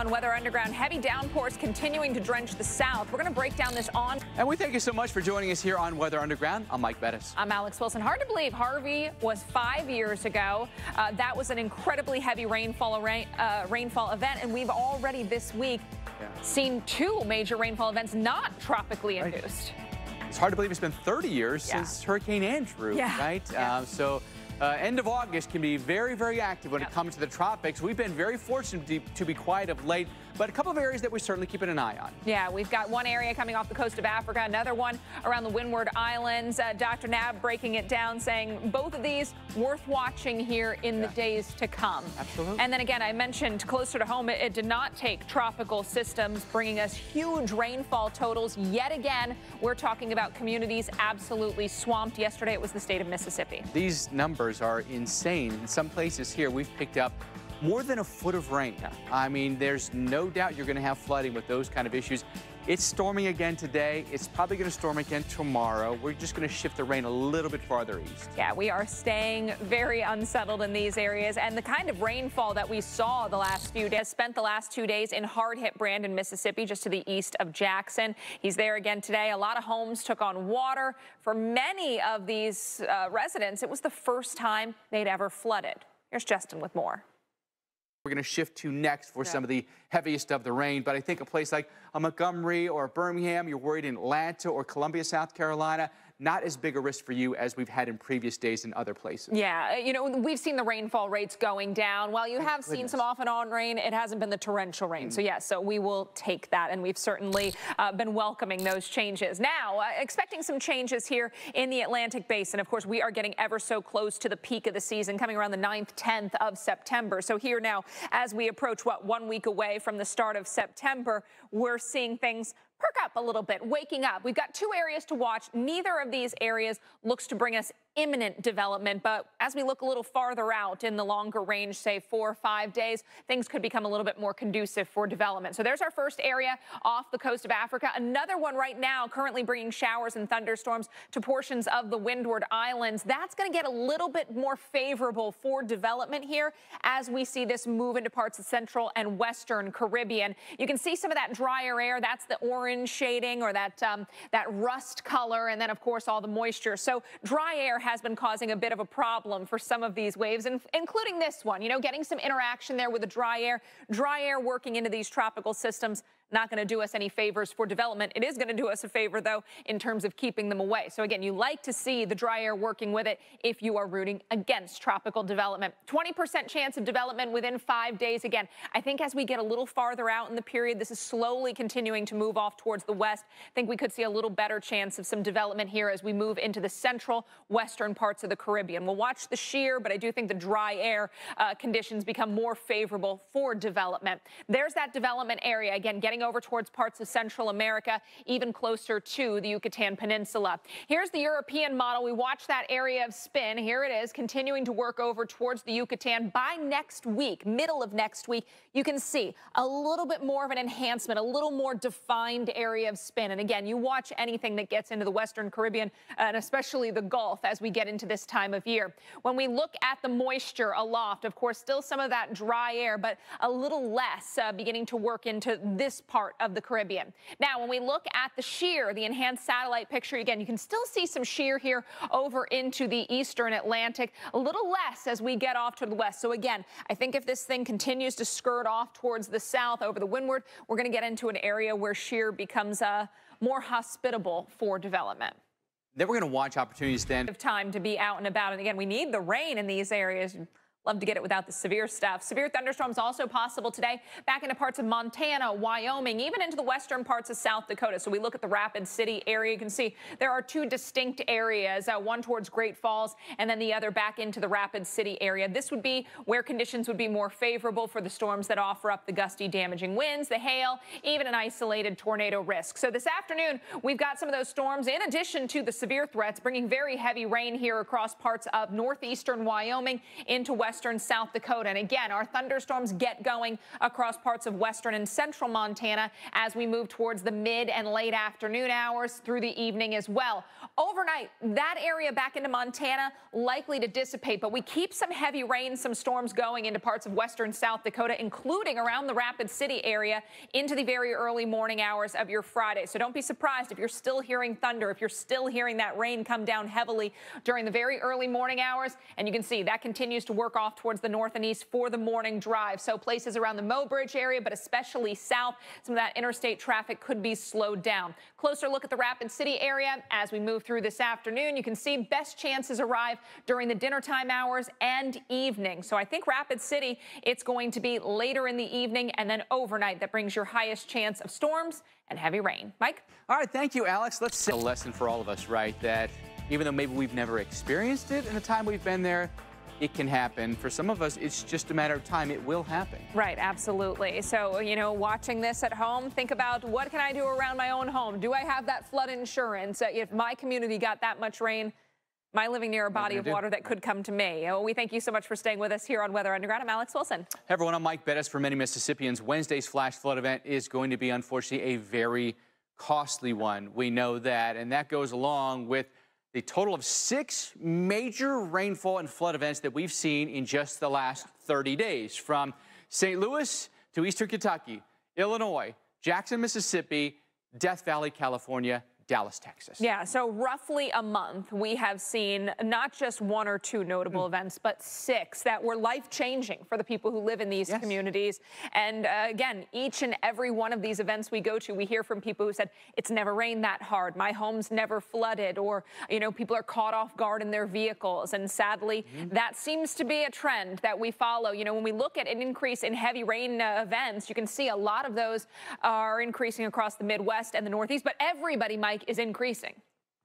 On Weather Underground, heavy downpours continuing to drench the south. We're going to break down this on. And we thank you so much for joining us here on Weather Underground. I'm Mike Bettis. I'm Alex Wilson. Hard to believe Harvey was five years ago. Uh, that was an incredibly heavy rainfall uh, rainfall event, and we've already this week yeah. seen two major rainfall events not tropically induced. It's hard to believe it's been 30 years yeah. since Hurricane Andrew, yeah. right? Uh, so uh, end of August can be very, very active when yep. it comes to the tropics. We've been very fortunate to, to, be quiet of late, but a couple of areas that we're certainly keeping an eye on. Yeah, we've got one area coming off the coast of Africa, another one around the Windward Islands. Uh, Dr. Knabb breaking it down, saying both of these worth watching here in yeah. the days to come. Absolutely. And then again, I mentioned closer to home, it, it did not take tropical systems bringing us huge rainfall totals. Yet again, we're talking about communities absolutely swamped. Yesterday, it was the state of Mississippi. These numbers are insane. In some places here, we've picked up more than a foot of rain. I mean, there's no doubt you're going to have flooding with those kind of issues. It's storming again today. It's probably going to storm again tomorrow. We're just going to shift the rain a little bit farther east. Yeah, we are staying very unsettled in these areas. And the kind of rainfall that we saw the last few days, spent the last two days in hard-hit Brandon, Mississippi, just to the east of Jackson. He's there again today. A lot of homes took on water. For many of these uh, residents, it was the first time they'd ever flooded. Here's Justin with more. We're going to shift to next for yeah. some of the heaviest of the rain. But I think a place like a Montgomery or Birmingham, you're worried in Atlanta or Columbia, South Carolina, not as big a risk for you as we've had in previous days in other places. Yeah, uh, you know, we've seen the rainfall rates going down. While you have goodness. seen some off and on rain, it hasn't been the torrential rain. Mm. So, yes, yeah, so we will take that, and we've certainly uh, been welcoming those changes. Now, uh, expecting some changes here in the Atlantic Basin. Of course, we are getting ever so close to the peak of the season, coming around the 9th, 10th of September. So here now, as we approach, what, one week away from the start of September, we're seeing things perk up a little bit, waking up. We've got two areas to watch. Neither of these areas looks to bring us imminent development, but as we look a little farther out in the longer range, say four or five days, things could become a little bit more conducive for development. So there's our first area off the coast of Africa. Another one right now currently bringing showers and thunderstorms to portions of the Windward Islands. That's going to get a little bit more favorable for development here as we see this move into parts of central and western Caribbean. You can see some of that drier air. That's the orange shading or that, um, that rust color. And then, of course, all the moisture. So dry air has been causing a bit of a problem for some of these waves, including this one. You know, getting some interaction there with the dry air, dry air working into these tropical systems not going to do us any favors for development. It is going to do us a favor, though, in terms of keeping them away. So again, you like to see the dry air working with it if you are rooting against tropical development. 20% chance of development within five days. Again, I think as we get a little farther out in the period, this is slowly continuing to move off towards the west. I think we could see a little better chance of some development here as we move into the central western parts of the Caribbean. We'll watch the shear, but I do think the dry air uh, conditions become more favorable for development. There's that development area. Again, getting over towards parts of Central America, even closer to the Yucatan Peninsula. Here's the European model. We watch that area of spin. Here it is, continuing to work over towards the Yucatan. By next week, middle of next week, you can see a little bit more of an enhancement, a little more defined area of spin. And again, you watch anything that gets into the Western Caribbean and especially the Gulf as we get into this time of year. When we look at the moisture aloft, of course, still some of that dry air, but a little less uh, beginning to work into this part of the Caribbean. Now, when we look at the shear, the enhanced satellite picture, again, you can still see some shear here over into the eastern Atlantic, a little less as we get off to the west. So again, I think if this thing continues to skirt off towards the south over the windward, we're going to get into an area where shear becomes uh, more hospitable for development. Then we're going to watch opportunities then. Of time to be out and about. And again, we need the rain in these areas. Love to get it without the severe stuff. Severe thunderstorms also possible today back into parts of Montana, Wyoming, even into the western parts of South Dakota. So we look at the Rapid City area. You can see there are two distinct areas, uh, one towards Great Falls and then the other back into the Rapid City area. This would be where conditions would be more favorable for the storms that offer up the gusty, damaging winds, the hail, even an isolated tornado risk. So this afternoon, we've got some of those storms in addition to the severe threats, bringing very heavy rain here across parts of northeastern Wyoming into western western South Dakota. And again, our thunderstorms get going across parts of western and central Montana as we move towards the mid and late afternoon hours through the evening as well. Overnight, that area back into Montana likely to dissipate, but we keep some heavy rain, some storms going into parts of western South Dakota, including around the Rapid City area into the very early morning hours of your Friday. So don't be surprised if you're still hearing thunder, if you're still hearing that rain come down heavily during the very early morning hours. And you can see that continues to work off towards the north and east for the morning drive. So places around the Mobridge area, but especially south, some of that interstate traffic could be slowed down. Closer look at the Rapid City area as we move through this afternoon. You can see best chances arrive during the dinner time hours and evening. So I think Rapid City, it's going to be later in the evening and then overnight that brings your highest chance of storms and heavy rain. Mike? All right, thank you, Alex. Let's say a lesson for all of us, right? That even though maybe we've never experienced it in the time we've been there, it can happen. For some of us, it's just a matter of time. It will happen. Right, absolutely. So, you know, watching this at home, think about what can I do around my own home? Do I have that flood insurance? If my community got that much rain, am I living near a body of water that could come to me? Oh, we thank you so much for staying with us here on Weather Underground. I'm Alex Wilson. Hey everyone, I'm Mike Bettis. For many Mississippians, Wednesday's flash flood event is going to be, unfortunately, a very costly one. We know that, and that goes along with the total of six major rainfall and flood events that we've seen in just the last 30 days from St. Louis to Eastern Kentucky, Illinois, Jackson, Mississippi, Death Valley, California, Dallas, Texas. Yeah, so roughly a month, we have seen not just one or two notable mm. events, but six that were life changing for the people who live in these yes. communities. And uh, again, each and every one of these events we go to, we hear from people who said, it's never rained that hard, my home's never flooded, or, you know, people are caught off guard in their vehicles. And sadly, mm that seems to be a trend that we follow. You know, when we look at an increase in heavy rain uh, events, you can see a lot of those are increasing across the Midwest and the Northeast, but everybody, Mike, is increasing.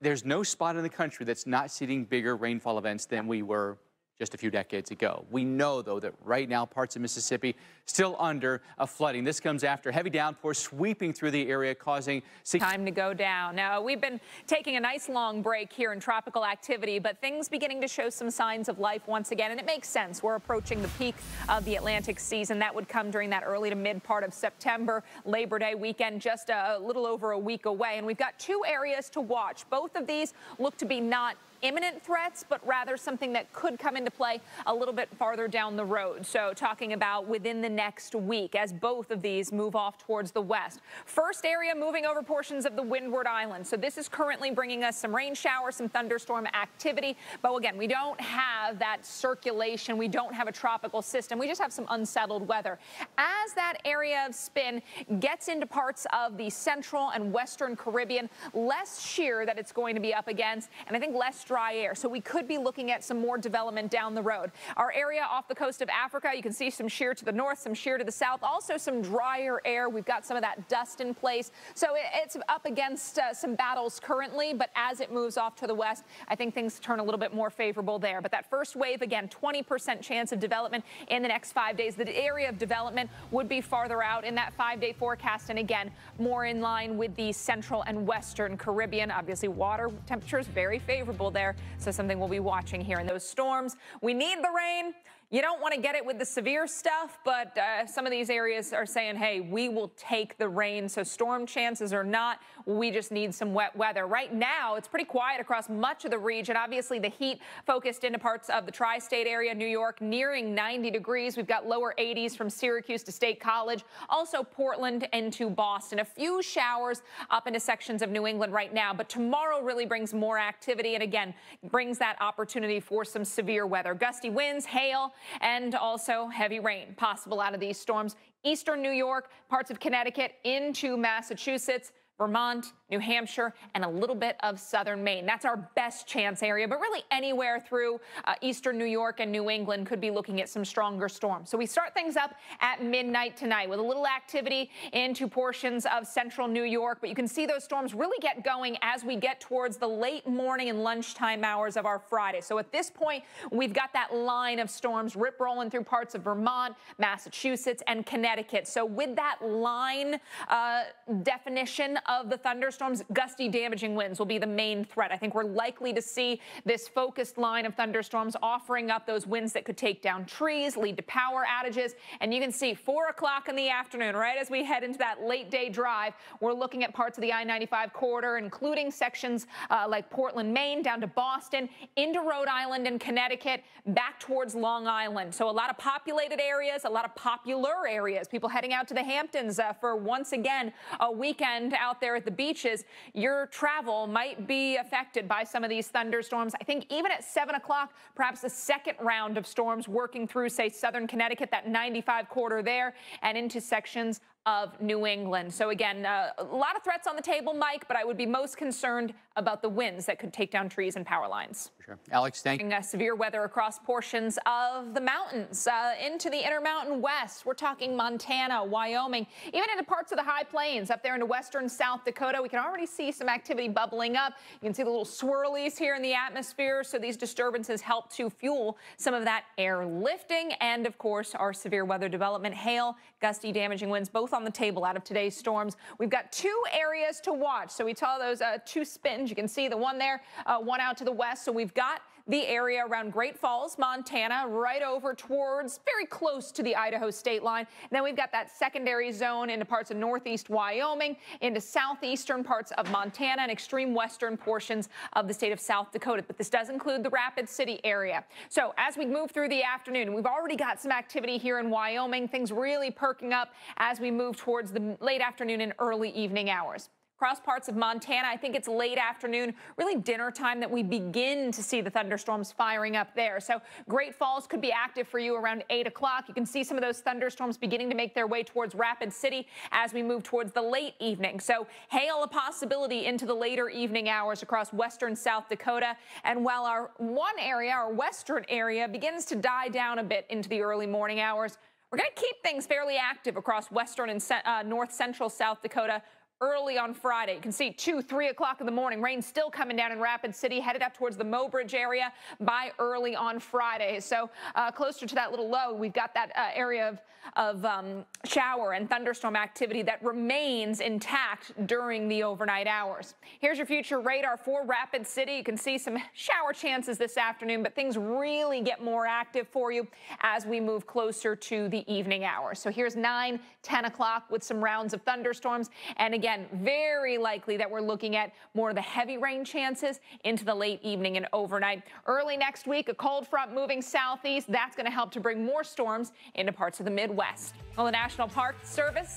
There's no spot in the country that's not seeing bigger rainfall events than we were just a few decades ago. We know, though, that right now parts of Mississippi still under a flooding. This comes after heavy downpours sweeping through the area, causing... Time to go down. Now, we've been taking a nice long break here in tropical activity, but things beginning to show some signs of life once again, and it makes sense. We're approaching the peak of the Atlantic season. That would come during that early to mid part of September. Labor Day weekend just a little over a week away, and we've got two areas to watch. Both of these look to be not imminent threats, but rather something that could come into play a little bit farther down the road. So talking about within the next week as both of these move off towards the west. First area moving over portions of the Windward Island. So this is currently bringing us some rain showers, some thunderstorm activity. But again, we don't have that circulation. We don't have a tropical system. We just have some unsettled weather. As that area of spin gets into parts of the central and western Caribbean, less shear that it's going to be up against, and I think less dry air. So we could be looking at some more development down the road. Our area off the coast of Africa, you can see some shear to the north, some shear to the south, also some drier air. We've got some of that dust in place. So it's up against uh, some battles currently, but as it moves off to the west, I think things turn a little bit more favorable there. But that first wave, again, 20% chance of development in the next five days. The area of development would be farther out in that five-day forecast, and again, more in line with the central and western Caribbean. Obviously, water temperatures very favorable there there. So something we'll be watching here in those storms. We need the rain. You don't want to get it with the severe stuff, but uh, some of these areas are saying, hey, we will take the rain. So storm chances are not. We just need some wet weather. Right now, it's pretty quiet across much of the region. Obviously, the heat focused into parts of the tri-state area, New York, nearing 90 degrees. We've got lower 80s from Syracuse to State College, also Portland into Boston. A few showers up into sections of New England right now, but tomorrow really brings more activity and again, brings that opportunity for some severe weather. Gusty winds, hail, and also heavy rain possible out of these storms. Eastern New York, parts of Connecticut into Massachusetts. Vermont, New Hampshire, and a little bit of southern Maine. That's our best chance area, but really anywhere through uh, eastern New York and New England could be looking at some stronger storms. So we start things up at midnight tonight with a little activity into portions of central New York, but you can see those storms really get going as we get towards the late morning and lunchtime hours of our Friday. So at this point, we've got that line of storms rip rolling through parts of Vermont, Massachusetts, and Connecticut. So with that line uh, definition of the thunderstorms, gusty damaging winds will be the main threat. I think we're likely to see this focused line of thunderstorms offering up those winds that could take down trees, lead to power outages. And you can see 4 o'clock in the afternoon, right as we head into that late day drive, we're looking at parts of the I-95 corridor, including sections uh, like Portland, Maine, down to Boston, into Rhode Island and Connecticut, back towards Long Island. So a lot of populated areas, a lot of popular areas, people heading out to the Hamptons uh, for once again a weekend out there at the beaches. Your travel might be affected by some of these thunderstorms. I think even at 7 o'clock, perhaps a second round of storms working through, say, southern Connecticut, that 95 corridor there, and into sections of New England. So again, uh, a lot of threats on the table, Mike, but I would be most concerned about the winds that could take down trees and power lines. Sure. Alex, thank you. severe weather across portions of the mountains uh, into the Intermountain West. We're talking Montana, Wyoming, even into parts of the high plains up there into western South Dakota. We can already see some activity bubbling up. You can see the little swirlies here in the atmosphere. So these disturbances help to fuel some of that air lifting and, of course, our severe weather development, hail, gusty, damaging winds, both on the table out of today's storms. We've got two areas to watch. So we saw those uh, two spins. You can see the one there, uh, one out to the west. So we've got the area around Great Falls, Montana, right over towards very close to the Idaho state line. And then we've got that secondary zone into parts of northeast Wyoming, into southeastern parts of Montana, and extreme western portions of the state of South Dakota. But this does include the Rapid City area. So as we move through the afternoon, we've already got some activity here in Wyoming, things really perking up as we move towards the late afternoon and early evening hours across parts of Montana. I think it's late afternoon, really dinner time that we begin to see the thunderstorms firing up there. So Great Falls could be active for you around 8 o'clock. You can see some of those thunderstorms beginning to make their way towards Rapid City as we move towards the late evening. So hail a possibility into the later evening hours across western South Dakota. And while our one area, our western area, begins to die down a bit into the early morning hours, we're going to keep things fairly active across western and uh, north central South Dakota early on Friday. You can see 2, 3 o'clock in the morning. Rain still coming down in Rapid City, headed up towards the Mobridge area by early on Friday. So uh, closer to that little low, we've got that uh, area of, of um, shower and thunderstorm activity that remains intact during the overnight hours. Here's your future radar for Rapid City. You can see some shower chances this afternoon, but things really get more active for you as we move closer to the evening hours. So here's 9, 10 o'clock with some rounds of thunderstorms. And again, again, very likely that we're looking at more of the heavy rain chances into the late evening and overnight. Early next week, a cold front moving southeast. That's going to help to bring more storms into parts of the Midwest. Well, the National Park Service